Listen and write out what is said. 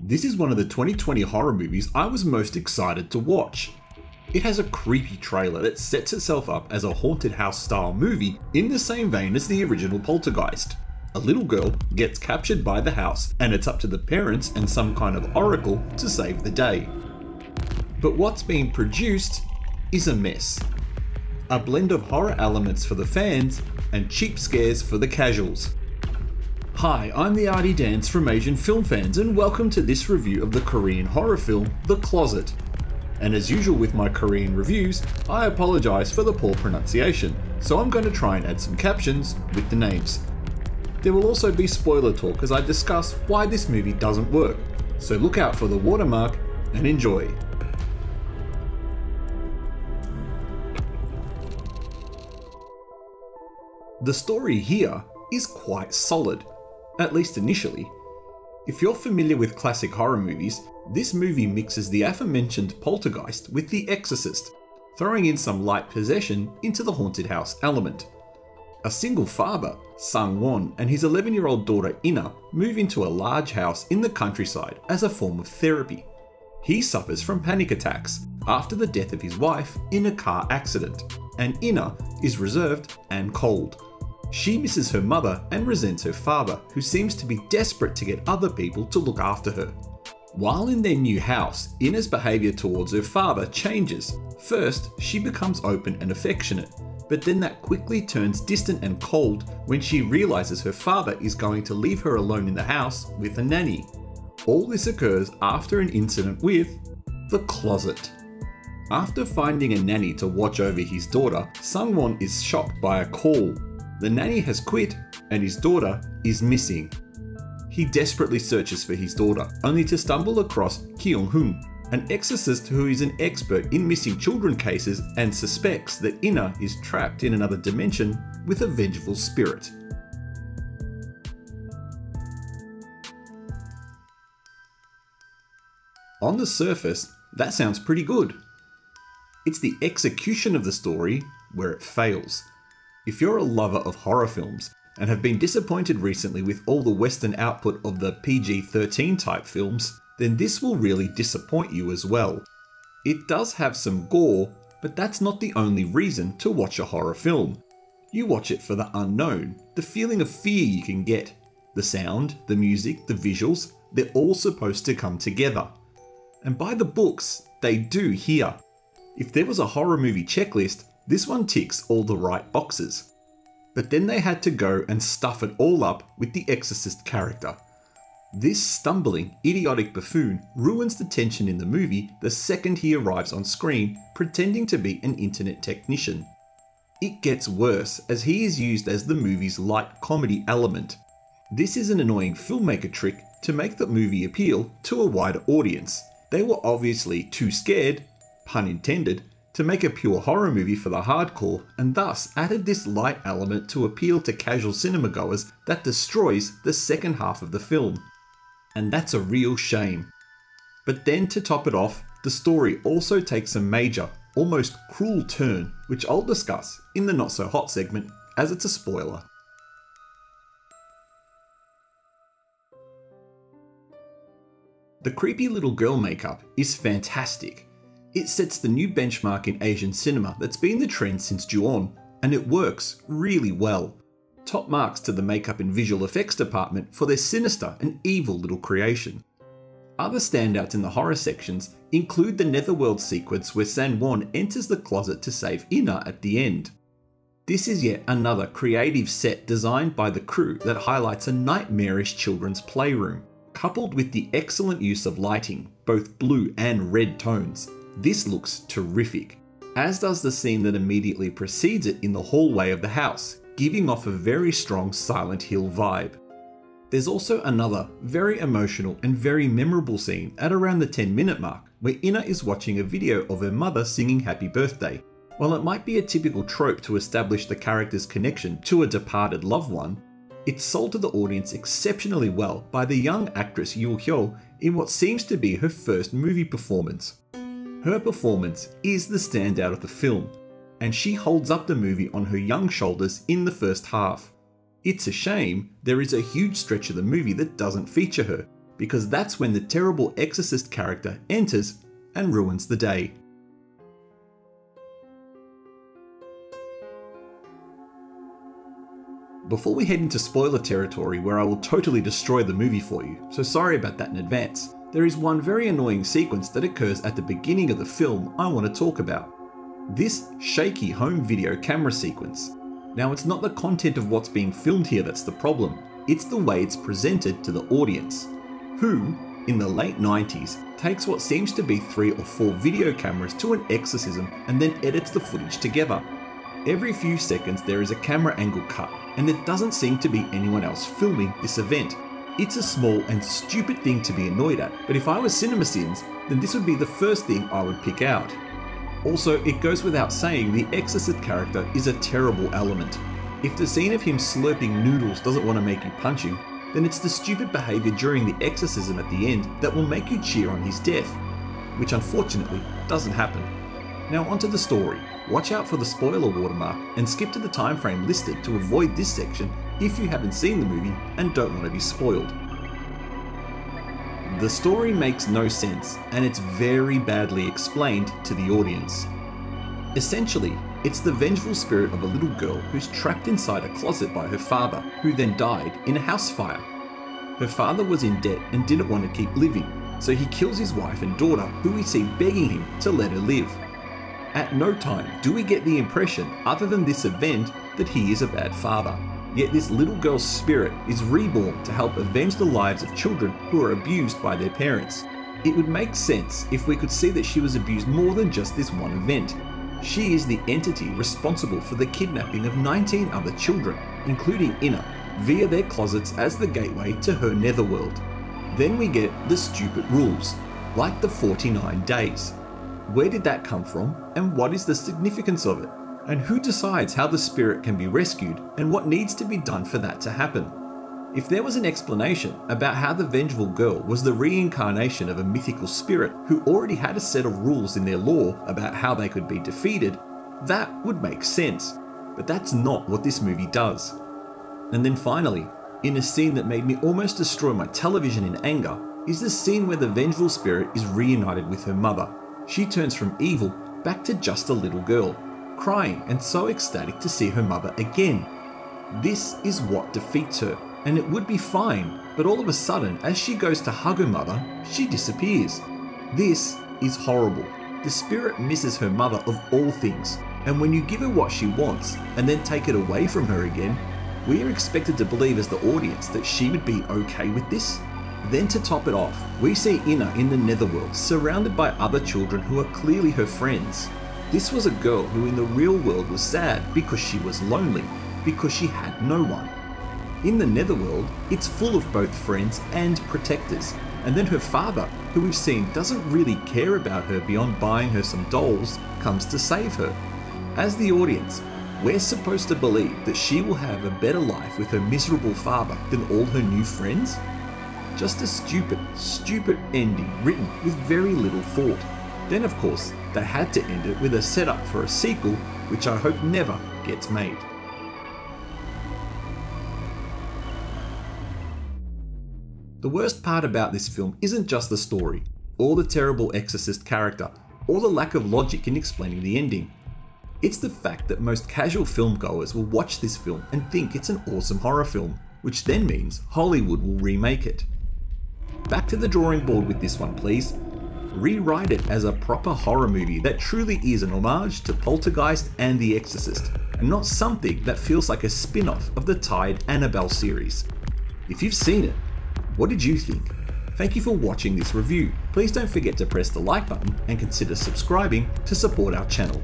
This is one of the 2020 horror movies I was most excited to watch. It has a creepy trailer that sets itself up as a haunted house style movie in the same vein as the original Poltergeist. A little girl gets captured by the house, and it's up to the parents and some kind of oracle to save the day. But what's being produced is a mess. A blend of horror elements for the fans and cheap scares for the casuals. Hi, I'm the Arty Dans from Asian Film Fans, and welcome to this review of the Korean horror film The Closet. And as usual with my Korean reviews, I apologise for the poor pronunciation, so I'm going to try and add some captions with the names. There will also be spoiler talk as I discuss why this movie doesn't work, so look out for the watermark and enjoy. The story here is quite solid, at least initially. If you're familiar with classic horror movies, this movie mixes the aforementioned poltergeist with The Exorcist, throwing in some light possession into the haunted house element. A single father, Sang Won, and his 11 year old daughter Ina move into a large house in the countryside as a form of therapy. He suffers from panic attacks after the death of his wife in a car accident, and Ina is reserved and cold. She misses her mother and resents her father, who seems to be desperate to get other people to look after her. While in their new house, Ina's behaviour towards her father changes. First, she becomes open and affectionate, but then that quickly turns distant and cold when she realises her father is going to leave her alone in the house with a nanny. All this occurs after an incident with the closet. After finding a nanny to watch over his daughter, Sungwon is shocked by a call the nanny has quit and his daughter is missing. He desperately searches for his daughter, only to stumble across Kyung Hoon, an exorcist who is an expert in missing children cases and suspects that Ina is trapped in another dimension with a vengeful spirit. On the surface, that sounds pretty good. It's the execution of the story where it fails. If you're a lover of horror films and have been disappointed recently with all the Western output of the PG 13 type films, then this will really disappoint you as well. It does have some gore, but that's not the only reason to watch a horror film. You watch it for the unknown, the feeling of fear you can get. The sound, the music, the visuals, they're all supposed to come together. And by the books, they do here. If there was a horror movie checklist, this one ticks all the right boxes. But then they had to go and stuff it all up with the Exorcist character. This stumbling, idiotic buffoon ruins the tension in the movie the second he arrives on screen pretending to be an internet technician. It gets worse as he is used as the movie's light comedy element. This is an annoying filmmaker trick to make the movie appeal to a wider audience. They were obviously too scared, pun intended, to make a pure horror movie for the hardcore, and thus added this light element to appeal to casual cinema goers that destroys the second half of the film. And that's a real shame. But then to top it off, the story also takes a major, almost cruel turn, which I'll discuss in the not so hot segment, as it's a spoiler. The creepy little girl makeup is fantastic, it sets the new benchmark in Asian cinema that's been the trend since Ju-on, and it works really well. Top marks to the makeup and visual effects department for their sinister and evil little creation. Other standouts in the horror sections include the Netherworld sequence where Sang Won enters the closet to save Ina at the end. This is yet another creative set designed by the crew that highlights a nightmarish children's playroom, coupled with the excellent use of lighting, both blue and red tones. This looks terrific, as does the scene that immediately precedes it in the hallway of the house, giving off a very strong Silent Hill vibe. There's also another very emotional and very memorable scene at around the 10 minute mark where Ina is watching a video of her mother singing happy birthday. While it might be a typical trope to establish the character's connection to a departed loved one, it's sold to the audience exceptionally well by the young actress Yool Heo in what seems to be her first movie performance. Her performance is the standout of the film, and she holds up the movie on her young shoulders in the first half. It's a shame there is a huge stretch of the movie that doesn't feature her, because that's when the terrible exorcist character enters and ruins the day. Before we head into spoiler territory where I will totally destroy the movie for you, so sorry about that in advance, there is one very annoying sequence that occurs at the beginning of the film I want to talk about. This shaky home video camera sequence. Now, it's not the content of what's being filmed here that's the problem, it's the way it's presented to the audience, who, in the late 90s, takes what seems to be three or four video cameras to an exorcism and then edits the footage together. Every few seconds, there is a camera angle cut, and there doesn't seem to be anyone else filming this event. It's a small and stupid thing to be annoyed at, but if I was CinemaSins, then this would be the first thing I would pick out. Also, it goes without saying the Exorcist character is a terrible element. If the scene of him slurping noodles doesn't want to make you punch him, then it's the stupid behaviour during the exorcism at the end that will make you cheer on his death, which unfortunately doesn't happen. Now onto the story. Watch out for the spoiler watermark and skip to the time frame listed to avoid this section if you haven't seen the movie and don't want to be spoiled. The story makes no sense and it's very badly explained to the audience. Essentially, it's the vengeful spirit of a little girl who's trapped inside a closet by her father, who then died in a house fire. Her father was in debt and didn't want to keep living, so he kills his wife and daughter, who we see begging him to let her live. At no time do we get the impression, other than this event, that he is a bad father. Yet this little girl's spirit is reborn to help avenge the lives of children who are abused by their parents. It would make sense if we could see that she was abused more than just this one event. She is the entity responsible for the kidnapping of 19 other children, including Ina, via their closets as the gateway to her netherworld. Then we get the stupid rules, like the 49 days. Where did that come from, and what is the significance of it? And who decides how the spirit can be rescued and what needs to be done for that to happen? If there was an explanation about how the vengeful girl was the reincarnation of a mythical spirit who already had a set of rules in their lore about how they could be defeated, that would make sense. But that's not what this movie does. And then finally, in a scene that made me almost destroy my television in anger, is the scene where the vengeful spirit is reunited with her mother. She turns from evil back to just a little girl, crying and so ecstatic to see her mother again. This is what defeats her, and it would be fine, but all of a sudden, as she goes to hug her mother, she disappears. This is horrible. The spirit misses her mother of all things, and when you give her what she wants and then take it away from her again, we are expected to believe as the audience that she would be okay with this. Then to top it off, we see Ina in the netherworld surrounded by other children who are clearly her friends. This was a girl who in the real world was sad because she was lonely, because she had no one. In the netherworld, it's full of both friends and protectors, and then her father, who we've seen doesn't really care about her beyond buying her some dolls, comes to save her. As the audience, we're supposed to believe that she will have a better life with her miserable father than all her new friends? Just a stupid, stupid ending written with very little thought. Then, of course, they had to end it with a setup for a sequel, which I hope never gets made. The worst part about this film isn't just the story, or the terrible exorcist character, or the lack of logic in explaining the ending. It's the fact that most casual filmgoers will watch this film and think it's an awesome horror film, which then means Hollywood will remake it. Back to the drawing board with this one, please. Rewrite it as a proper horror movie that truly is an homage to Poltergeist and The Exorcist, and not something that feels like a spin off of the tied Annabelle series. If you've seen it, what did you think? Thank you for watching this review. Please don't forget to press the like button and consider subscribing to support our channel.